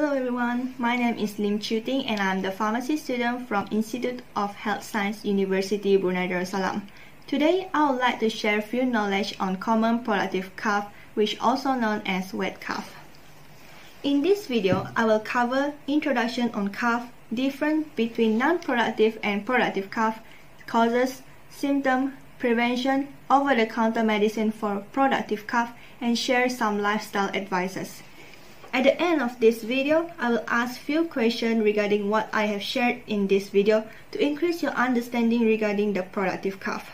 Hello everyone, my name is Lim Chiu Ting and I'm the pharmacy student from Institute of Health Science University Brunei Darussalam. Today I would like to share few knowledge on common productive cough which also known as wet cough. In this video, I will cover introduction on cough, difference between non-productive and productive cough, causes, symptom, prevention, over-the-counter medicine for productive cough, and share some lifestyle advices. At the end of this video, I will ask few questions regarding what I have shared in this video to increase your understanding regarding the productive cough.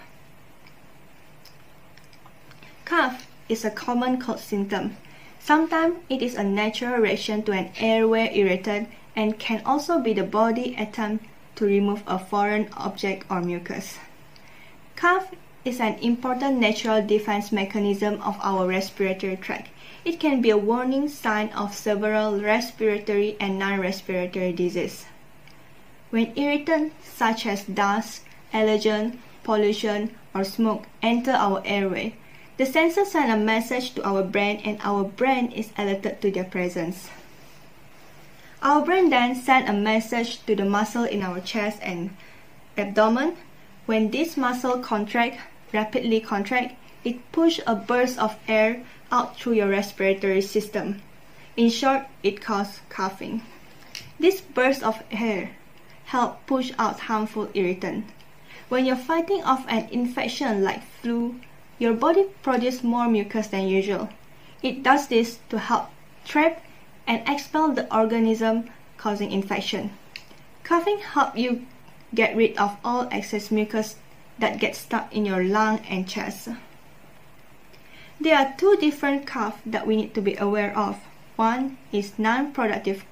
Cough is a common cold symptom. Sometimes it is a natural reaction to an airway irritant and can also be the body attempt to remove a foreign object or mucus. Cough is an important natural defense mechanism of our respiratory tract it can be a warning sign of several respiratory and non-respiratory diseases. When irritants such as dust, allergen, pollution, or smoke enter our airway, the sensors send a message to our brain and our brain is alerted to their presence. Our brain then sends a message to the muscle in our chest and abdomen. When this muscle contract, rapidly contract, it pushes a burst of air out through your respiratory system. In short, it causes coughing. This burst of air help push out harmful irritant. When you're fighting off an infection like flu, your body produces more mucus than usual. It does this to help trap and expel the organism causing infection. Coughing helps you get rid of all excess mucus that gets stuck in your lung and chest. There are two different coughs that we need to be aware of. One is non-productive.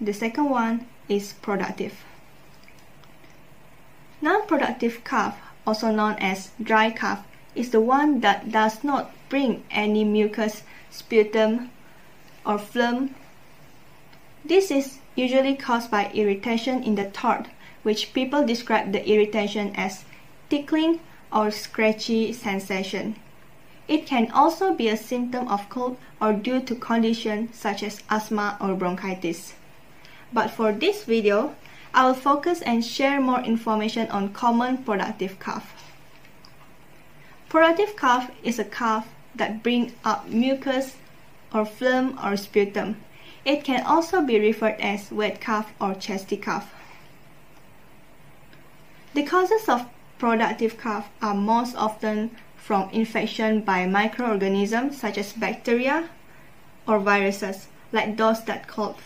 The second one is productive. Non-productive cough, also known as dry cough, is the one that does not bring any mucus, sputum, or phlegm. This is usually caused by irritation in the throat, which people describe the irritation as tickling or scratchy sensation. It can also be a symptom of cold or due to conditions such as asthma or bronchitis. But for this video, I will focus and share more information on common productive cough. Productive cough is a cough that brings up mucus or phlegm or sputum. It can also be referred as wet cough or chesty cough. The causes of productive cough are most often from infection by microorganisms such as bacteria or viruses, like those that, called,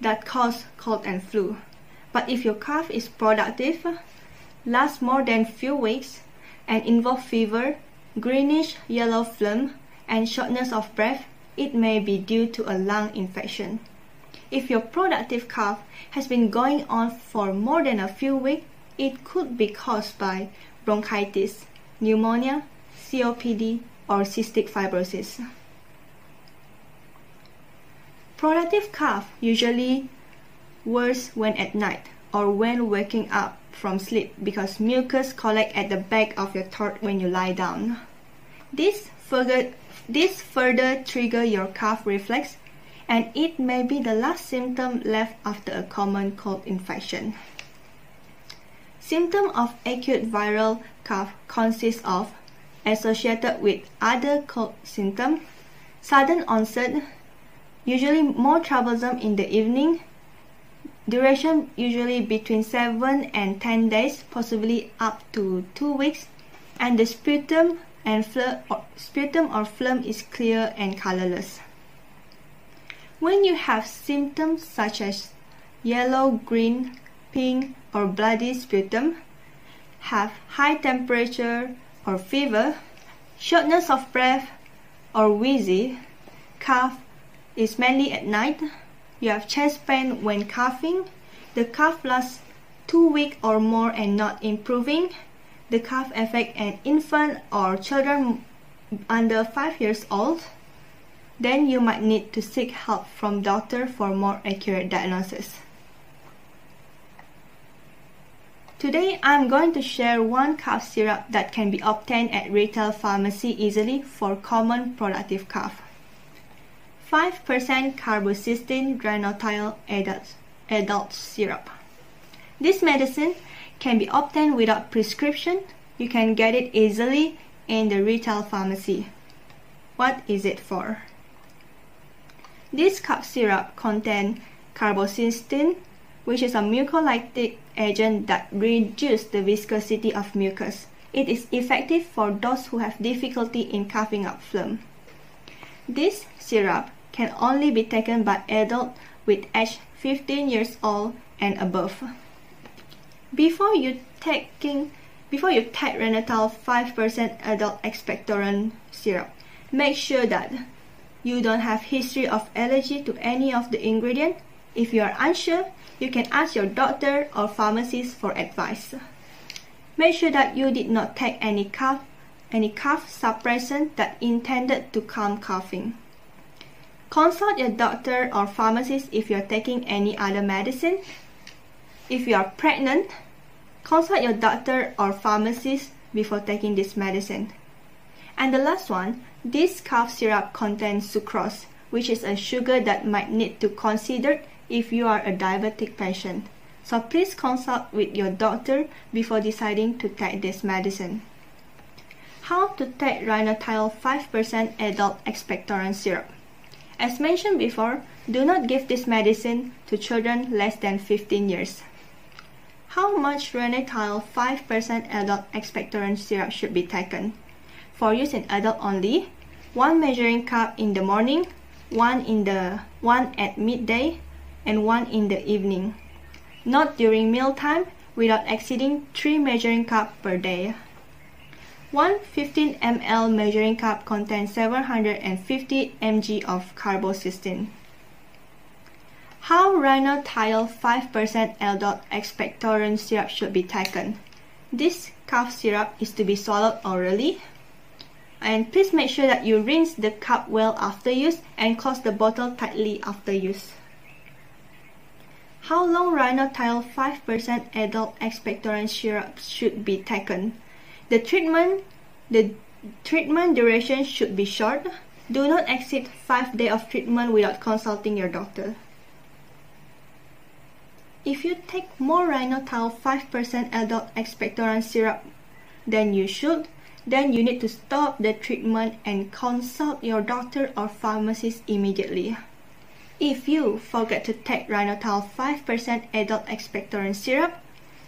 that cause cold and flu. But if your cough is productive, lasts more than few weeks, and involve fever, greenish yellow phlegm, and shortness of breath, it may be due to a lung infection. If your productive cough has been going on for more than a few weeks, it could be caused by bronchitis, pneumonia, COPD, or cystic fibrosis. Productive cough usually worse when at night or when waking up from sleep because mucus collect at the back of your throat when you lie down. This further, this further trigger your cough reflex and it may be the last symptom left after a common cold infection. Symptom of acute viral cough consists of associated with other cold symptoms, sudden onset, usually more troublesome in the evening, duration usually between 7 and 10 days, possibly up to 2 weeks, and the sputum and or, sputum or phlegm is clear and colorless. When you have symptoms such as yellow, green, pink, or bloody sputum, have high temperature, or fever, shortness of breath or wheezy, cough is mainly at night, you have chest pain when coughing, the cough lasts two weeks or more and not improving, the cough affect an infant or children under 5 years old, then you might need to seek help from doctor for more accurate diagnosis. Today I'm going to share one cough syrup that can be obtained at retail pharmacy easily for common productive cough. 5% carbocisteine rhinathiol adult, adult syrup. This medicine can be obtained without prescription. You can get it easily in the retail pharmacy. What is it for? This cough syrup contains carbocisteine, which is a mucolytic agent that reduces the viscosity of mucus. It is effective for those who have difficulty in coughing up phlegm. This syrup can only be taken by adults with age 15 years old and above. Before you taking before you take Rhinathiol 5% adult expectorant syrup, make sure that you don't have history of allergy to any of the ingredient. If you are unsure, you can ask your doctor or pharmacist for advice. Make sure that you did not take any cough, any cough suppressant that intended to calm coughing. Consult your doctor or pharmacist if you are taking any other medicine. If you are pregnant, consult your doctor or pharmacist before taking this medicine. And the last one, this cough syrup contains sucrose, which is a sugar that might need to consider if you are a diabetic patient. So please consult with your doctor before deciding to take this medicine. How to take Rhinathiol 5% adult expectorant syrup. As mentioned before, do not give this medicine to children less than 15 years. How much Rhinathiol 5% adult expectorant syrup should be taken? For use in adult only, one measuring cup in the morning, one in the one at midday, and one in the evening. Not during mealtime without exceeding 3 measuring cup per day. One 15 ml measuring cup contains 750 mg of carbocisteine. How Rhinathiol 5% adult expectorant syrup should be taken. This cough syrup is to be swallowed orally. And please make sure that you rinse the cup well after use and close the bottle tightly after use. How long Rhinathiol 5% adult expectorant syrup should be taken? The treatment, the treatment duration should be short. Do not exceed 5 days of treatment without consulting your doctor. If you take more Rhinathiol 5% adult expectorant syrup than you should, then you need to stop the treatment and consult your doctor or pharmacist immediately. If you forget to take Rhinathiol 5% adult expectorant syrup,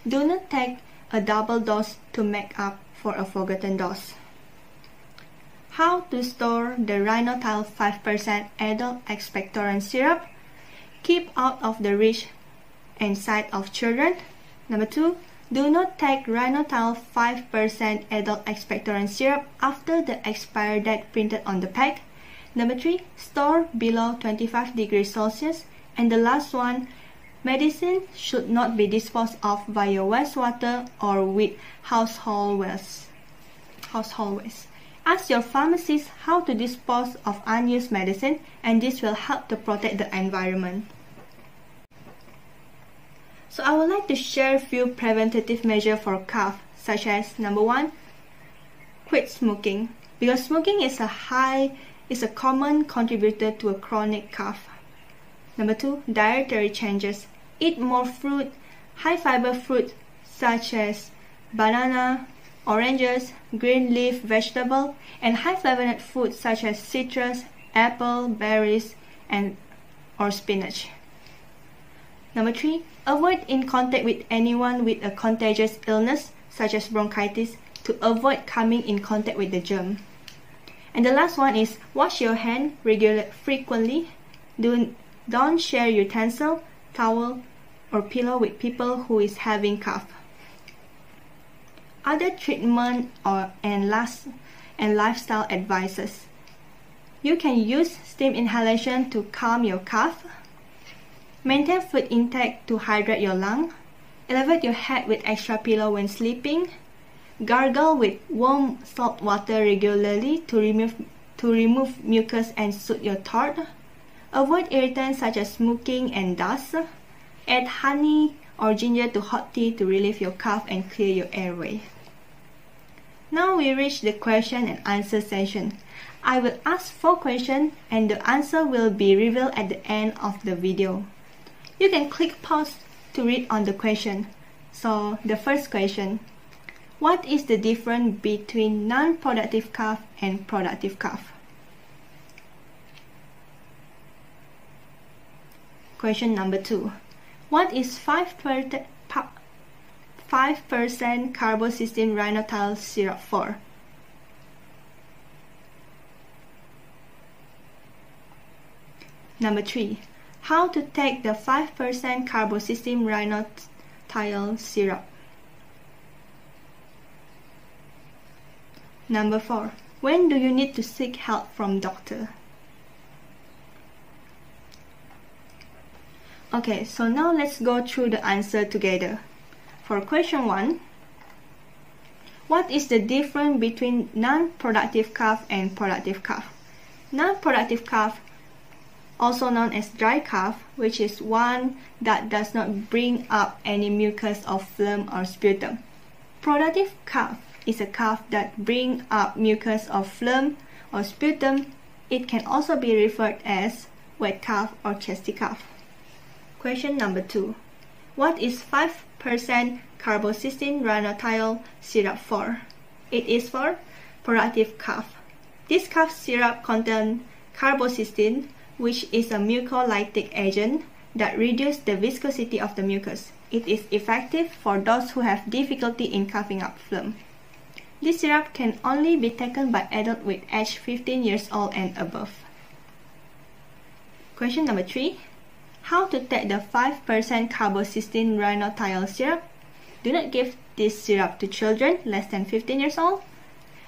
do not take a double dose to make up for a forgotten dose. How to store the Rhinathiol 5% adult expectorant syrup? Keep out of the reach and sight of children. Number two, do not take Rhinathiol 5% adult expectorant syrup after the expiry date printed on the pack. Number three, store below 25 degrees Celsius. And the last one, medicine should not be disposed of via wastewater or with household waste. Household waste. Ask your pharmacist how to dispose of unused medicine and this will help to protect the environment. So I would like to share a few preventative measures for cough, such as number one, quit smoking. Because smoking is a high is a common contributor to a chronic cough. Number two, dietary changes. Eat more fruit, high fiber fruit such as banana, oranges, green leaf vegetable, and high flavonoid food such as citrus, apple, berries, and or spinach. Number three, avoid in contact with anyone with a contagious illness such as bronchitis to avoid coming in contact with the germ. And the last one is wash your hand regular frequently. Do, don't share utensil, towel, or pillow with people who is having cough. Other treatment or and last and lifestyle advices. You can use steam inhalation to calm your cough. Maintain food intake to hydrate your lung. Elevate your head with extra pillow when sleeping. Gargle with warm salt water regularly to remove, to remove mucus and soothe your throat. Avoid irritants such as smoking and dust. Add honey or ginger to hot tea to relieve your cough and clear your airway. Now we reach the question and answer session. I will ask four questions and the answer will be revealed at the end of the video. You can click pause to read on the question. So the first question, what is the difference between non-productive cough and productive cough? Question number two, what is 5% carbocisteine rhinathiol syrup for? Number 3. How to take the 5% carbocisteine rhinathiol syrup. Number 4. When do you need to seek help from doctor? Okay, so now let's go through the answer together. For question 1, what is the difference between non-productive cough and productive cough? Non-productive cough also known as dry cough, which is one that does not bring up any mucus or phlegm or sputum. Productive cough is a cough that brings up mucus or phlegm or sputum. It can also be referred as wet cough or chesty cough. Question number two. What is 5% carbocisteine rhinathiol syrup for? It is for productive cough. This cough syrup contains carbocisteine, which is a mucolytic agent that reduces the viscosity of the mucus. It is effective for those who have difficulty in coughing up phlegm. This syrup can only be taken by adult with age 15 years old and above. Question number 3. How to take the 5% carbocisteine rhinathiol syrup? Do not give this syrup to children less than 15 years old.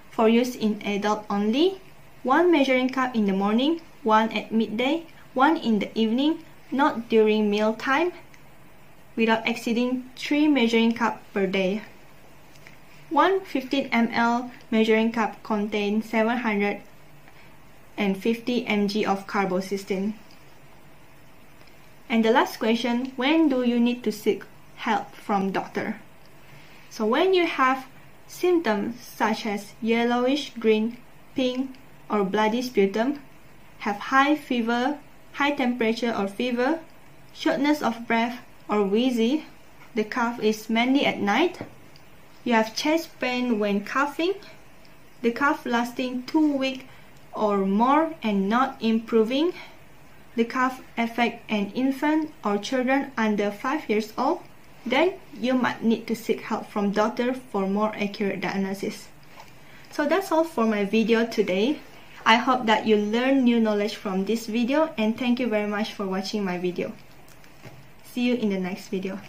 For use in adult only, one measuring cup in the morning one at midday, one in the evening, not during meal time, without exceeding 3 measuring cup per day. One 15 ml measuring cup contains 750 mg of carbocisteine. And the last question, when do you need to seek help from doctor? So when you have symptoms such as yellowish green, pink, or bloody sputum, have high fever, high temperature or fever, shortness of breath or wheezy, the cough is mainly at night, you have chest pain when coughing, the cough lasting two weeks or more and not improving, the cough affect an infant or children under 5 years old, then you might need to seek help from doctor for more accurate diagnosis. So that's all for my video today. I hope that you learn new knowledge from this video and thank you very much for watching my video. See you in the next video.